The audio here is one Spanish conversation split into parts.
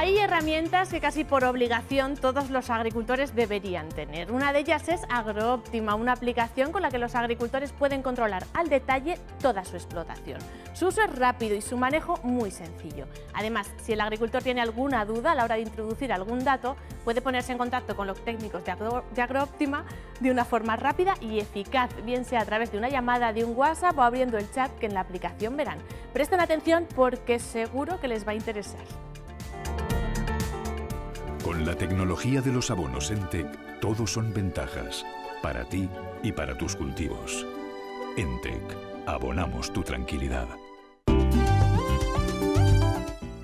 Hay herramientas que casi por obligación todos los agricultores deberían tener. Una de ellas es AgroOptima, una aplicación con la que los agricultores pueden controlar al detalle toda su explotación. Su uso es rápido y su manejo muy sencillo. Además, si el agricultor tiene alguna duda a la hora de introducir algún dato, puede ponerse en contacto con los técnicos de, AgroOptima de una forma rápida y eficaz, bien sea a través de una llamada, de un WhatsApp o abriendo el chat que en la aplicación verán. Presten atención porque seguro que les va a interesar. Con la tecnología de los abonos Entec, todos son ventajas para ti y para tus cultivos. Entec, abonamos tu tranquilidad.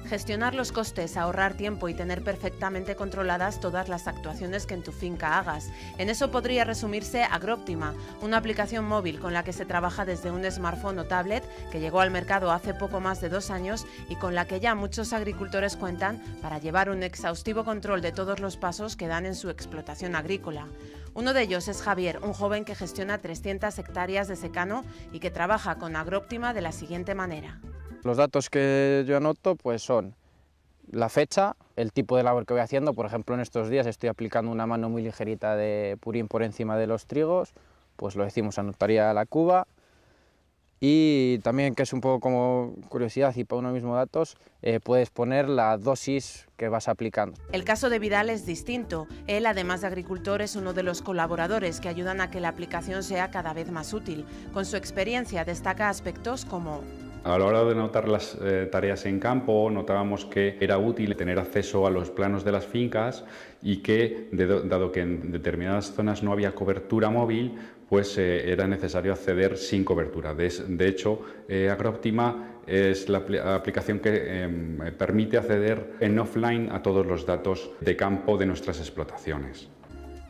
Gestionar los costes, ahorrar tiempo y tener perfectamente controladas todas las actuaciones que en tu finca hagas. En eso podría resumirse AgroOptima, una aplicación móvil con la que se trabaja desde un smartphone o tablet que llegó al mercado hace poco más de dos años y con la que ya muchos agricultores cuentan para llevar un exhaustivo control de todos los pasos que dan en su explotación agrícola. Uno de ellos es Javier, un joven que gestiona 300 hectáreas de secano y que trabaja con AgroOptima de la siguiente manera. Los datos que yo anoto pues son la fecha, el tipo de labor que voy haciendo, por ejemplo en estos días estoy aplicando una mano muy ligerita de purín por encima de los trigos, pues lo decimos, anotaría la cuba, y también que es un poco como curiosidad y para uno mismo datos, eh, puedes poner la dosis que vas aplicando. El caso de Vidal es distinto. Él, además de agricultor, es uno de los colaboradores que ayudan a que la aplicación sea cada vez más útil. Con su experiencia destaca aspectos como a la hora de notar las eh, tareas en campo, notábamos que era útil tener acceso a los planos de las fincas y que, dado que en determinadas zonas no había cobertura móvil, pues eh, era necesario acceder sin cobertura. De, hecho, eh, AgroOptima es la aplicación que em, permite acceder en offline a todos los datos de campo de nuestras explotaciones.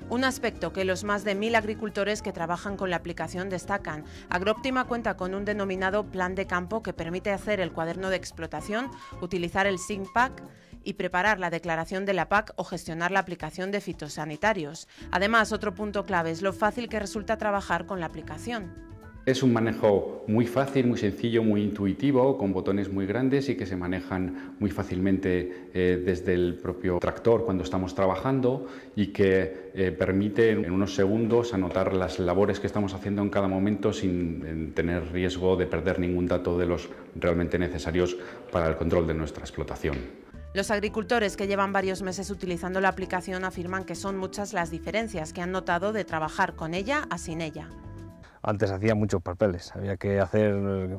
Un aspecto que los más de mil agricultores que trabajan con la aplicación destacan. AgroOptima cuenta con un denominado plan de campo que permite hacer el cuaderno de explotación, utilizar el SyncPack y preparar la declaración de la PAC o gestionar la aplicación de fitosanitarios. Además, otro punto clave es lo fácil que resulta trabajar con la aplicación. Es un manejo muy fácil, muy sencillo, muy intuitivo, con botones muy grandes y que se manejan muy fácilmente eh, desde el propio tractor cuando estamos trabajando y que eh, permite en unos segundos anotar las labores que estamos haciendo en cada momento sin tener riesgo de perder ningún dato de los realmente necesarios para el control de nuestra explotación. Los agricultores que llevan varios meses utilizando la aplicación afirman que son muchas las diferencias que han notado de trabajar con ella a sin ella. Antes hacía muchos papeles, había que hacer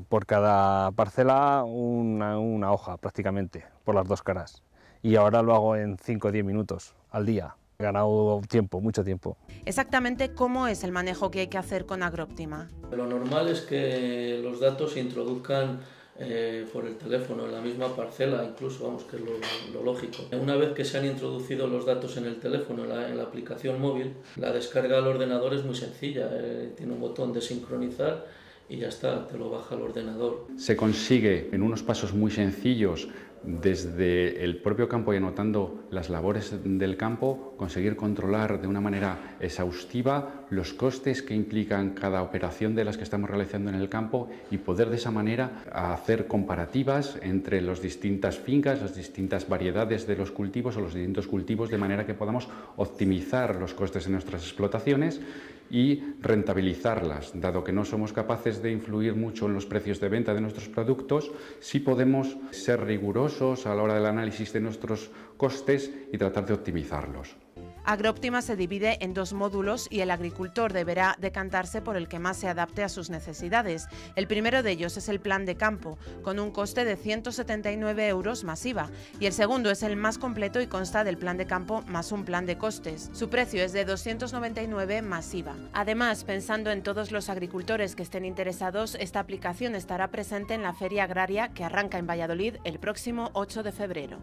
por cada parcela una, hoja prácticamente, por las dos caras. Y ahora lo hago en 5 o 10 minutos al día. He ganado tiempo, mucho tiempo. Exactamente cómo es el manejo que hay que hacer con AgroOptima. Lo normal es que los datos se introduzcan eh, por el teléfono en la misma parcela, incluso, vamos, que es lo, lógico. Una vez que se han introducido los datos en el teléfono, en la, aplicación móvil, la descarga al ordenador es muy sencilla. Eh, tiene un botón de sincronizar y ya está, te lo baja el ordenador. Se consigue en unos pasos muy sencillos desde el propio campo y anotando las labores del campo, conseguir controlar de una manera exhaustiva los costes que implican cada operación de las que estamos realizando en el campo y poder de esa manera hacer comparativas entre las distintas fincas, las distintas variedades de los cultivos o los distintos cultivos, de manera que podamos optimizar los costes en nuestras explotaciones y rentabilizarlas. Dado que no somos capaces de influir mucho en los precios de venta de nuestros productos, sí podemos ser rigurosos a la hora del análisis de nuestros costes y tratar de optimizarlos. Agrooptima se divide en dos módulos y el agricultor deberá decantarse por el que más se adapte a sus necesidades. El primero de ellos es el plan de campo, con un coste de 179 euros masiva, y el segundo es el más completo y consta del plan de campo más un plan de costes. Su precio es de 299 masiva. Además, pensando en todos los agricultores que estén interesados, esta aplicación estará presente en la Feria Agraria que arranca en Valladolid el próximo 8 de febrero.